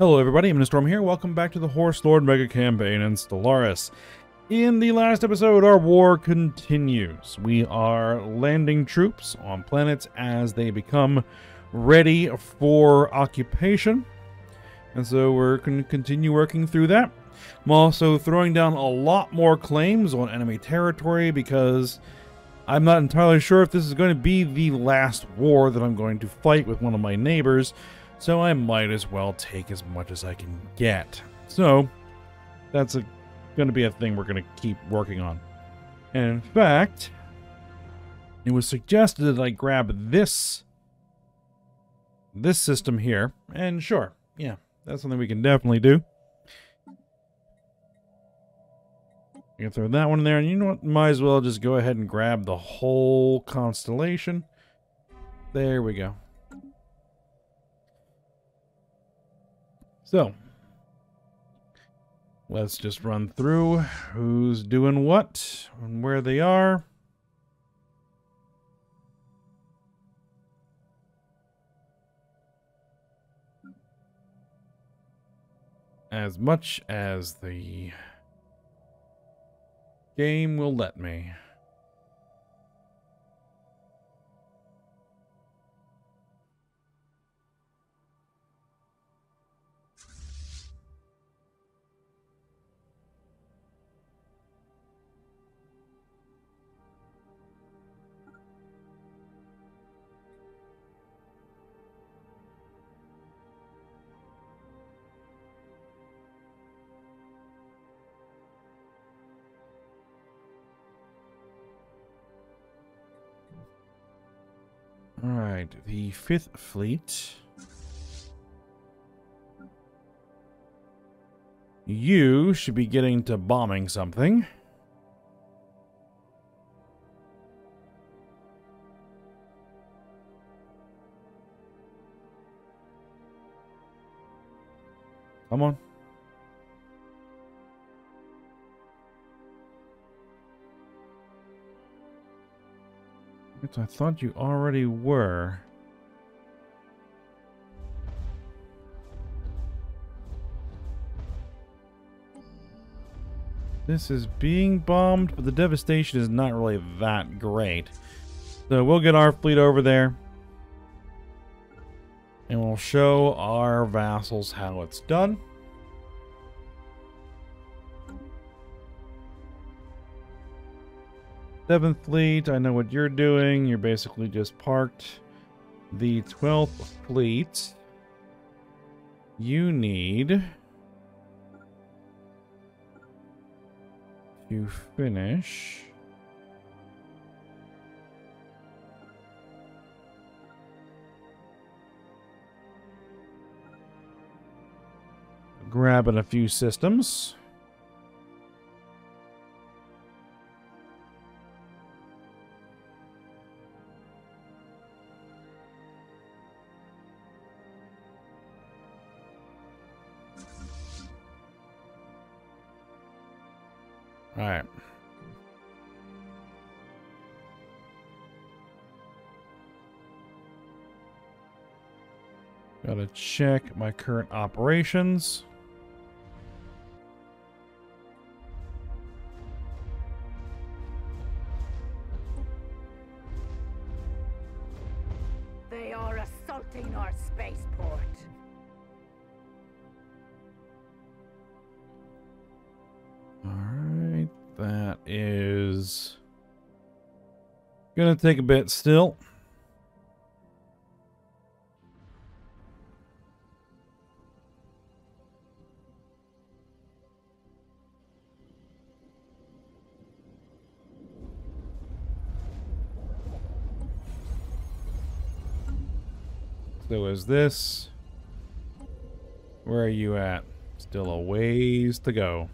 Hello everybody, I'm Storm here. Welcome back to the Horse Lord Mega Campaign in Stellaris. In the last episode, our war continues. We are landing troops on planets as they become ready for occupation. And so we're going to continue working through that. I'm also throwing down a lot more claims on enemy territory because I'm not entirely sure if this is going to be the last war that I'm going to fight with one of my neighbors so I might as well take as much as I can get. So, that's going to be a thing we're going to keep working on. And in fact, it was suggested that I grab this this system here, and sure, yeah, that's something we can definitely do. You can throw that one in there, and you know what? Might as well just go ahead and grab the whole constellation. There we go. So, let's just run through who's doing what and where they are. As much as the game will let me. The Fifth Fleet. You should be getting to bombing something. Come on. I thought you already were. This is being bombed, but the devastation is not really that great. So we'll get our fleet over there. And we'll show our vassals how it's done. Seventh Fleet, I know what you're doing. You're basically just parked. The 12th Fleet, you need to finish. Grabbing a few systems. Alright. Gotta check my current operations. They are assaulting our spaceport. Is gonna take a bit still. So is this? Where are you at? Still a ways to go.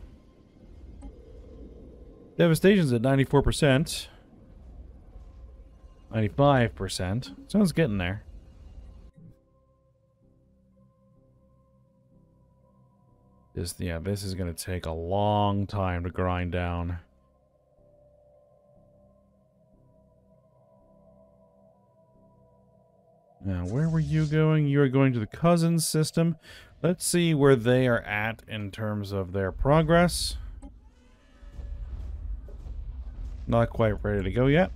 Devastation's at 94%. 95%. Sounds getting there. This, yeah, this is going to take a long time to grind down. Now, where were you going? You were going to the Cousins system. Let's see where they are at in terms of their progress. Not quite ready to go yet.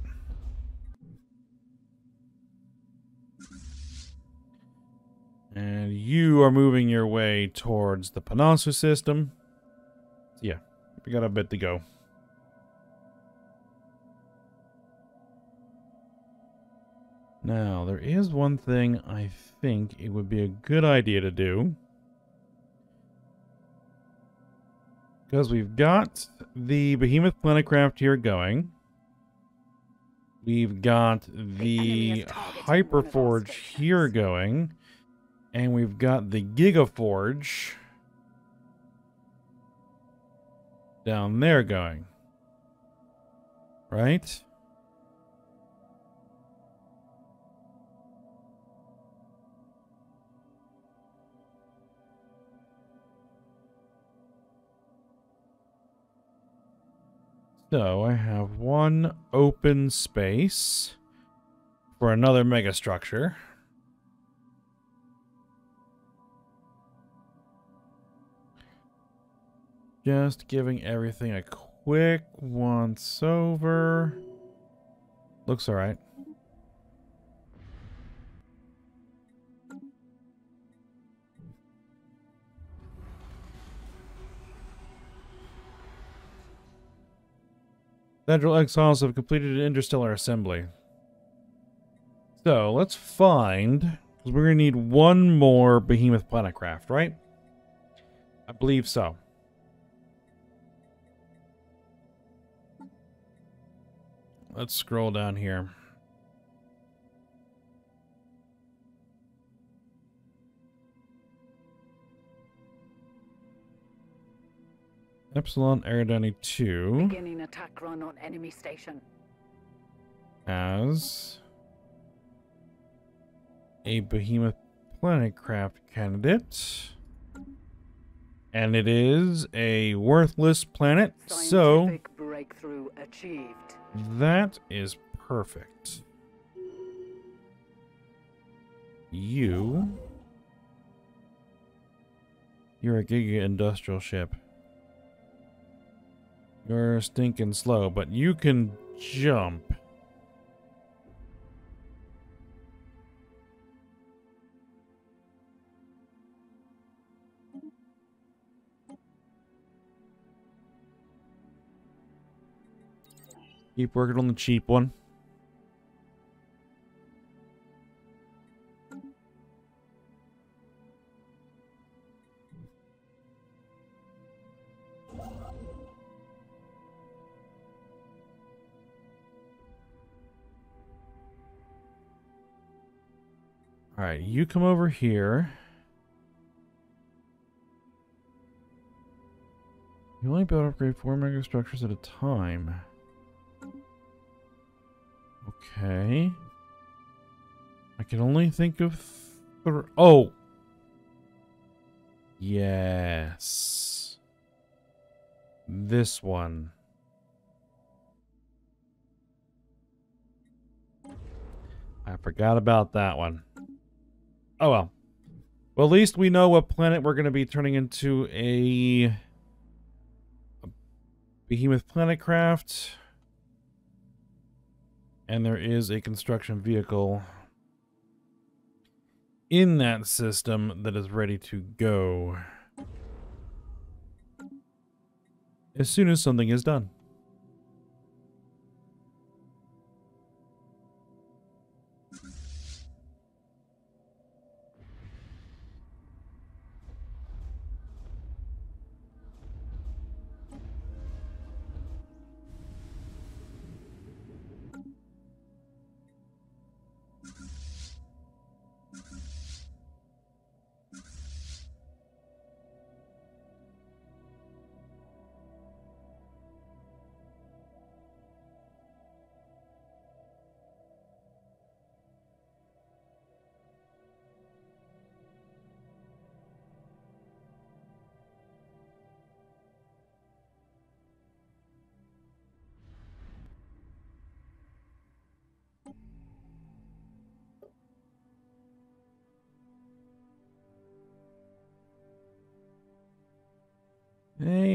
And you are moving your way towards the Panasu system. Yeah, we got a bit to go. Now, there is one thing I think it would be a good idea to do. Because we've got the Behemoth Planetcraft here going. We've got the Hyperforge here going. And we've got the Gigaforge down there going. Right? So I have one open space for another megastructure. Just giving everything a quick once over. Looks alright. Federal exiles have completed an interstellar assembly. So, let's find... Because we're going to need one more Behemoth Planetcraft, right? I believe so. Let's scroll down here. Epsilon Eridani 2. Beginning attack run on enemy station. As a Behemoth Planetcraft candidate. And it is a worthless planet, Scientific so breakthrough achieved. That is perfect. You You're a Giga industrial ship. You're stinking slow, but you can jump. Keep working on the cheap one. Alright, you come over here. You only build upgrade four mega structures at a time. Okay. I can only think of three. Oh! Yes. This one. I forgot about that one. Oh well. Well, at least we know what planet we're going to be turning into a, a Behemoth Planetcraft. And there is a construction vehicle in that system that is ready to go as soon as something is done.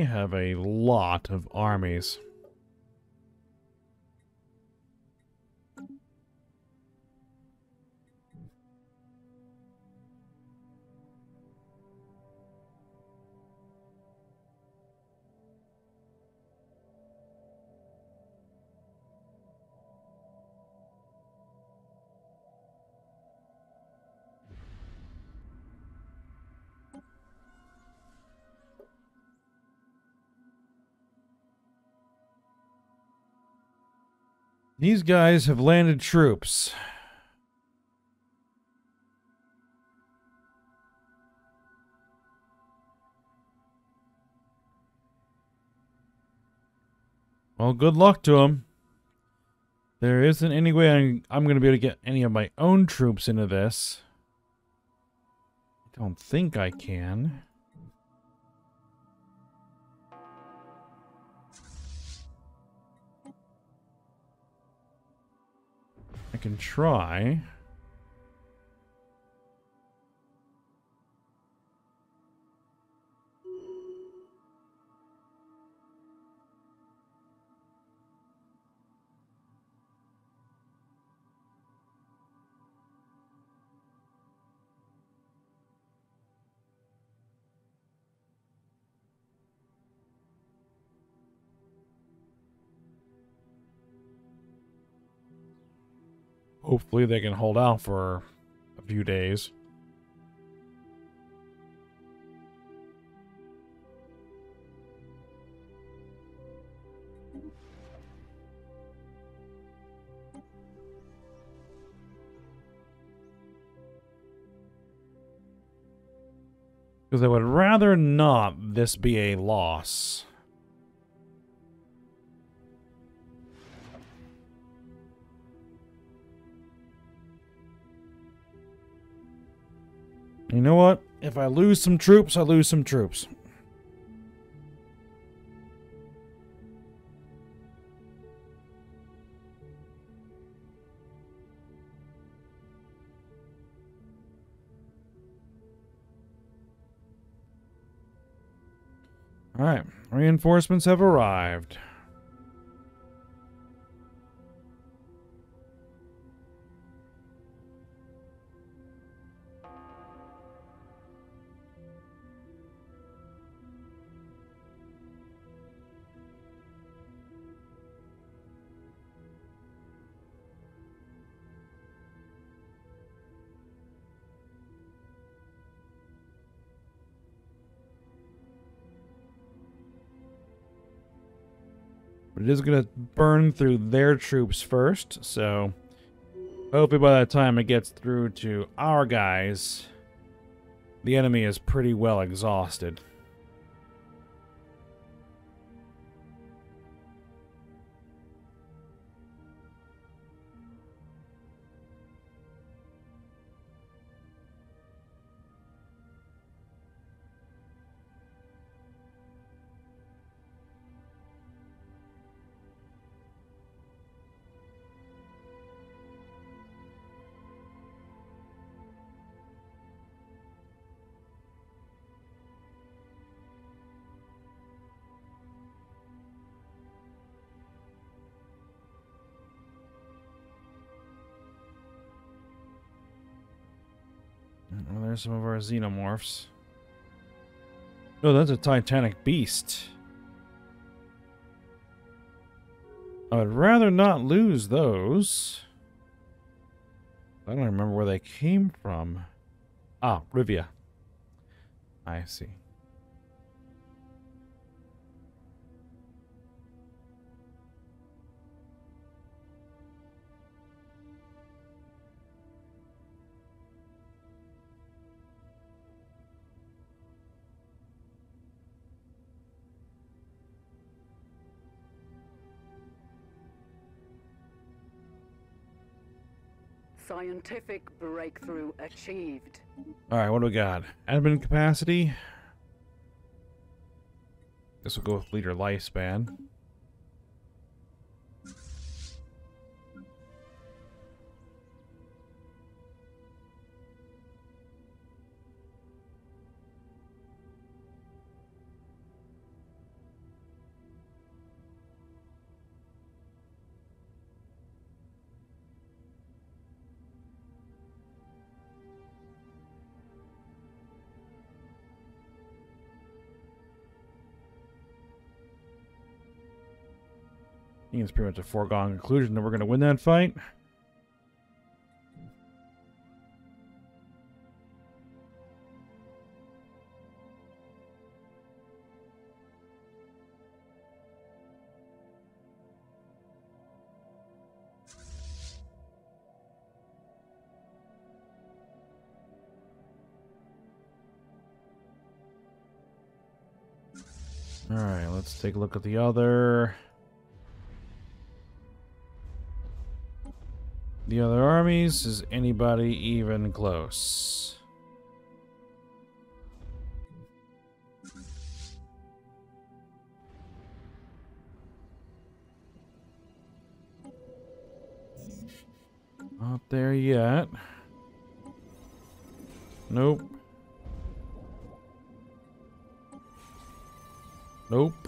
Have a lot of armies. These guys have landed troops. Well, good luck to them. There isn't any way I'm, I'm going to be able to get any of my own troops into this. I don't think I can. I can try. Hopefully they can hold out for a few days. Because I would rather not this be a loss. You know what? If I lose some troops, I lose some troops. Alright, reinforcements have arrived. But it is going to burn through their troops first, so hopefully by the time it gets through to our guys, the enemy is pretty well exhausted. Well, there's some of our xenomorphs. Oh, that's a titanic beast. I would rather not lose those. I don't remember where they came from. Ah, Rivia. I see. Scientific breakthrough achieved. Alright, what do we got? Admin capacity. This will go with leader lifespan. Think it's pretty much a foregone conclusion that we're going to win that fight. Alright, let's take a look at the other... The other armies. Is anybody even close? Not there yet. Nope. Nope.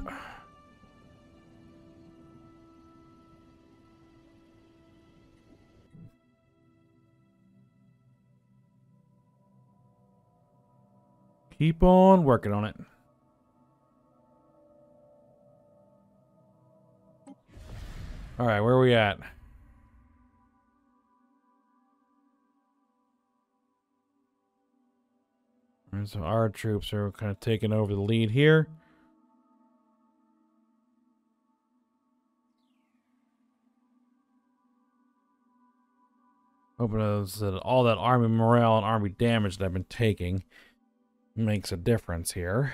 Keep on working on it. All right, where are we at? So our troops are kind of taking over the lead here. Hoping that all that army morale and army damage that I've been taking makes a difference here.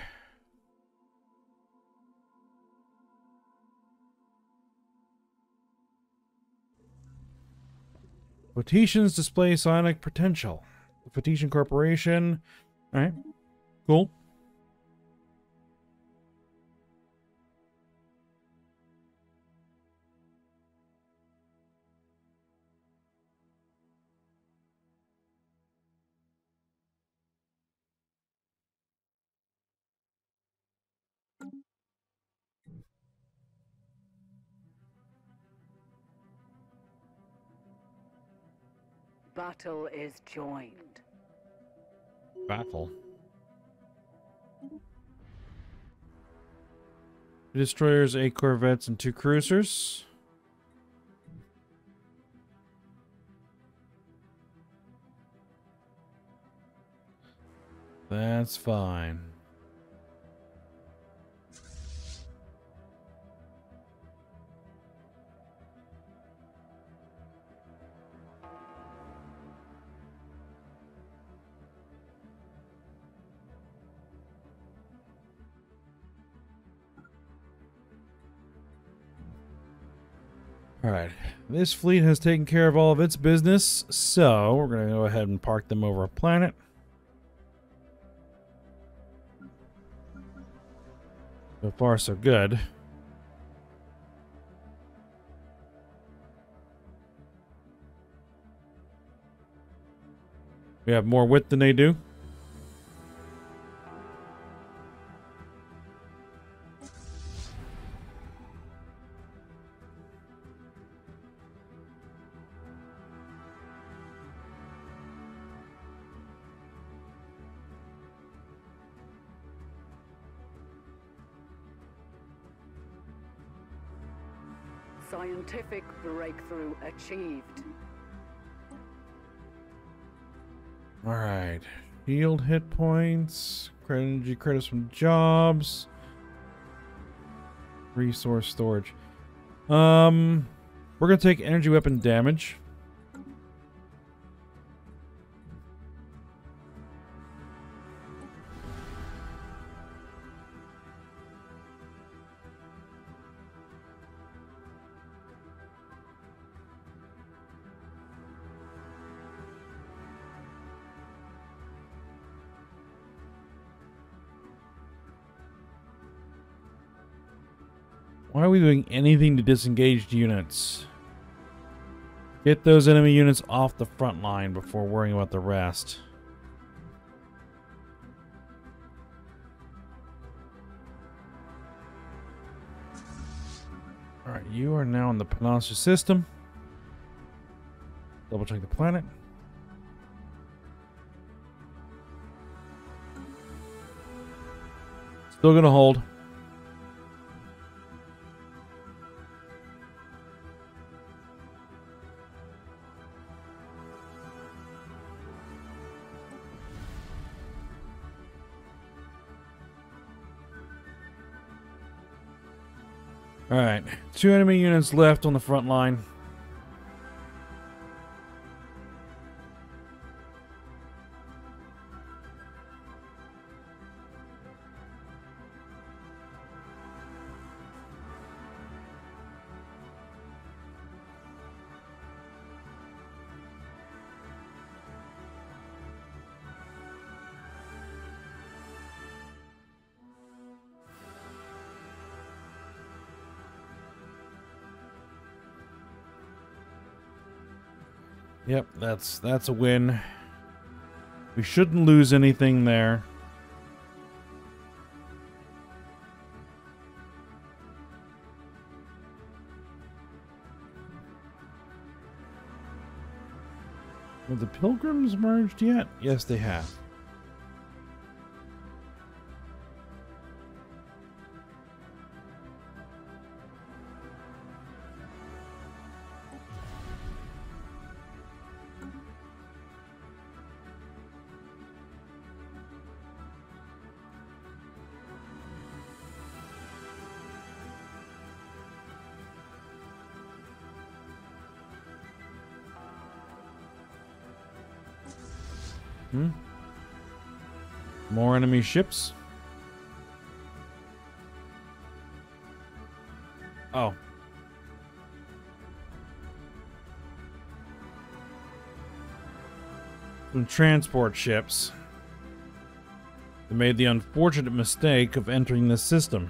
Phoeticians display psionic potential. The Corporation. Alright. Cool. Battle is joined. Battle. Destroyers, eight corvettes, and two cruisers. That's fine. This fleet has taken care of all of its business, so we're going to go ahead and park them over a planet. So far, so good. We have more width than they do. Scientific breakthrough achieved. Alright. Shield hit points. Energy credits from jobs. Resource storage. Um, we're going to take energy weapon damage. Doing anything to disengaged units? Get those enemy units off the front line before worrying about the rest. Alright, you are now in the Panacea system. Double check the planet. Still gonna hold. Alright, two enemy units left on the front line. Yep, that's that's a win. We shouldn't lose anything there. Have the pilgrims merged yet? Yes, they have. Hmm? More enemy ships? Oh. Some transport ships. They made the unfortunate mistake of entering the system.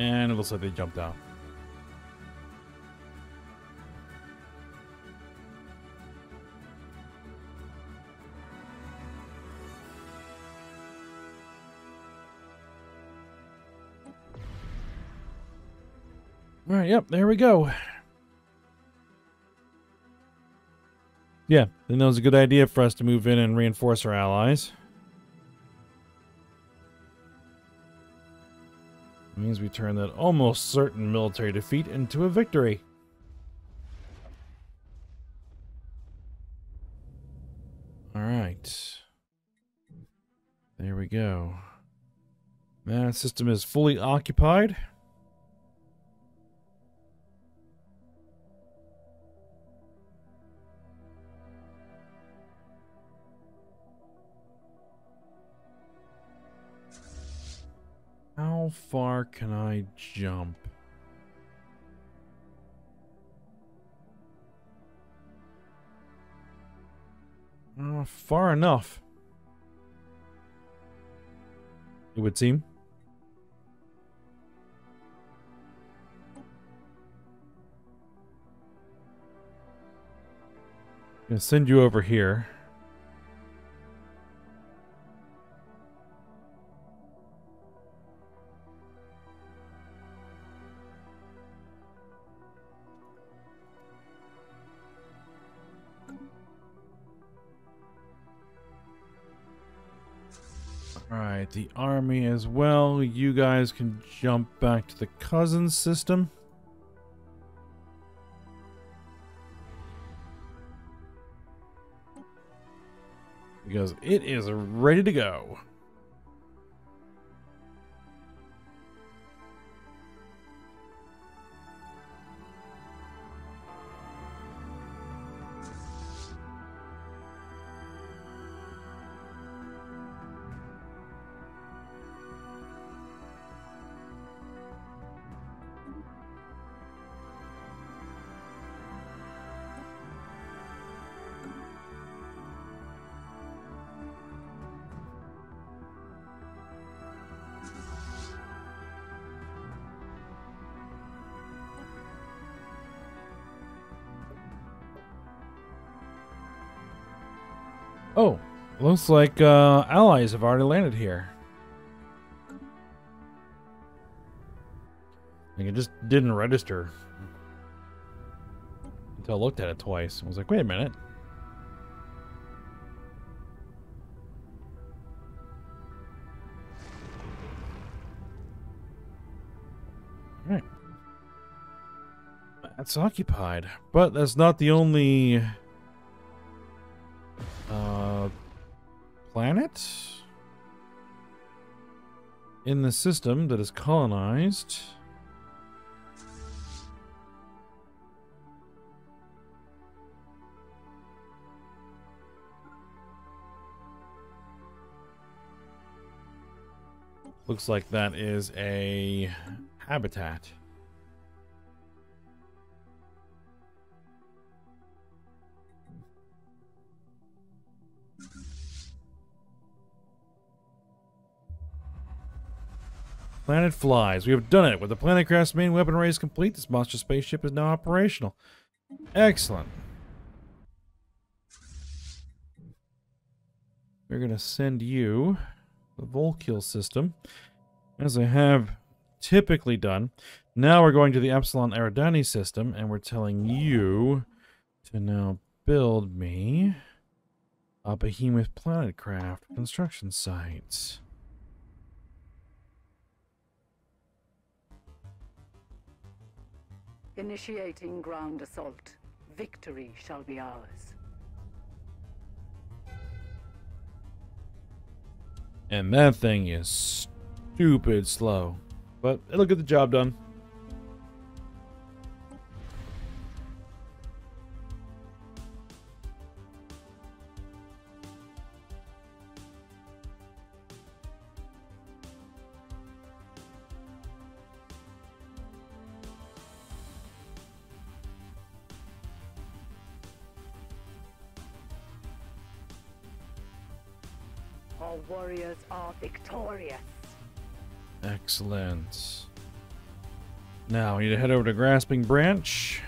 And it looks like they jumped out. Right, yep, there we go. Yeah, then that was a good idea for us to move in and reinforce our allies. Means we turn that almost certain military defeat into a victory. All right. There we go. That system is fully occupied. Far can I jump? Uh, far enough. It would seem. I'm gonna send you over here. Alright, the army as well. You guys can jump back to the cousin system. Because it is ready to go. Looks like uh, allies have already landed here. Like it just didn't register until I looked at it twice. I was like, wait a minute. Alright. That's occupied. But that's not the only in the system that is colonized. Looks like that is a habitat. Planet flies. We have done it. With the planet craft's main weapon array is complete, this monster spaceship is now operational. Excellent. We're going to send you the Volkill system, as I have typically done. Now we're going to the Epsilon Eridani system, and we're telling you to now build me a Behemoth Planetcraft construction site. Initiating ground assault. Victory shall be ours. And that thing is stupid slow. But it'll get the job done. Need to head over to Grasping Branch.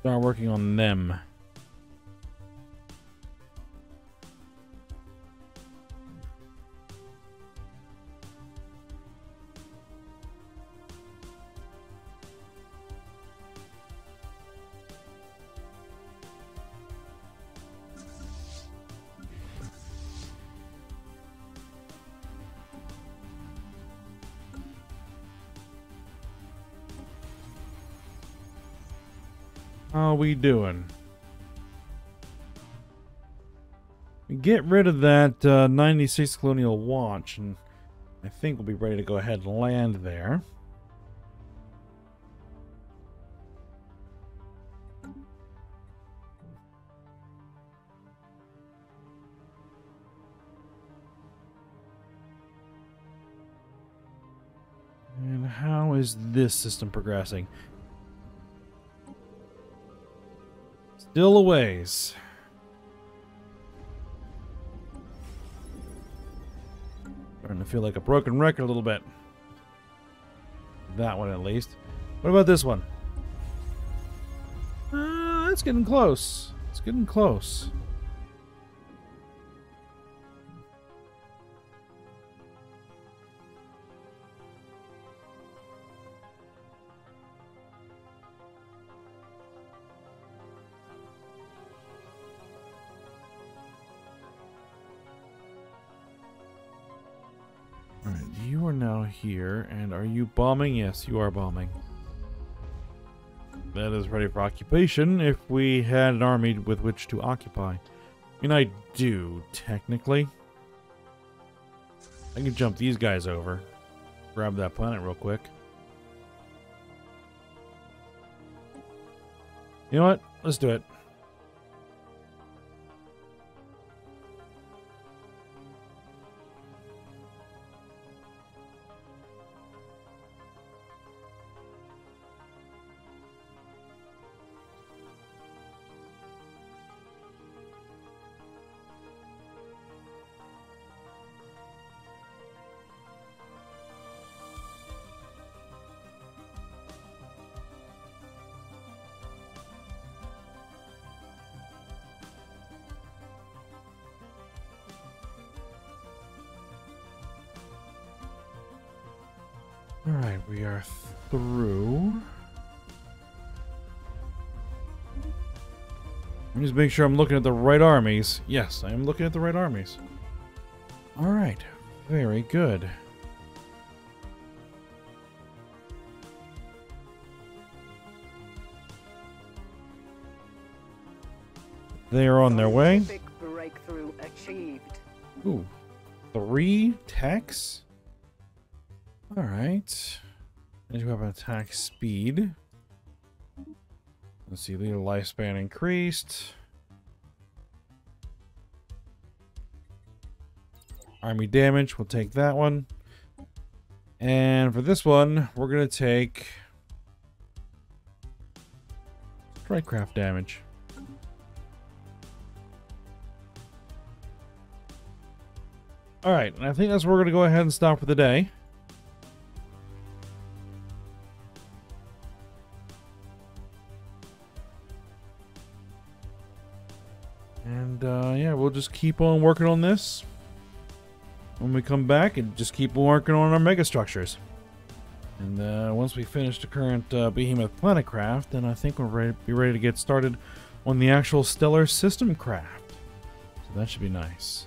Start working on them. How we doing? Get rid of that uh, 96 Colonial Watch, and I think we'll be ready to go ahead and land there. And how is this system progressing? Still a ways. Starting to feel like a broken record a little bit. That one at least. What about this one? Uh, it's getting close. It's getting close. Here, and are you bombing? Yes, you are bombing. That is ready for occupation if we had an army with which to occupy. I mean, I do, technically. I can jump these guys over. Grab that planet real quick. You know what? Let's do it. Alright, we are through. Let me just make sure I'm looking at the right armies. Yes, I am looking at the right armies. Alright, very good. They are on their way. Breakthrough achieved. Ooh, three techs? Alright. And you have an attack speed. Let's see, leader lifespan increased. Army damage, we'll take that one. And for this one, we're going to take Strikecraft damage. Alright, and I think that's where we're going to go ahead and stop for the day. We'll just keep on working on this when we come back and just keep working on our mega structures. And uh, once we finish the current uh, Behemoth Planet craft, then I think we're ready, be ready to get started on the actual Stellar System craft. So that should be nice.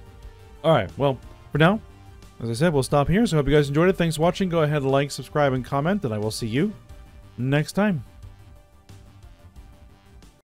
Alright, well, for now, as I said, we'll stop here. So I hope you guys enjoyed it. Thanks for watching. Go ahead, like, subscribe, and comment, and I will see you next time.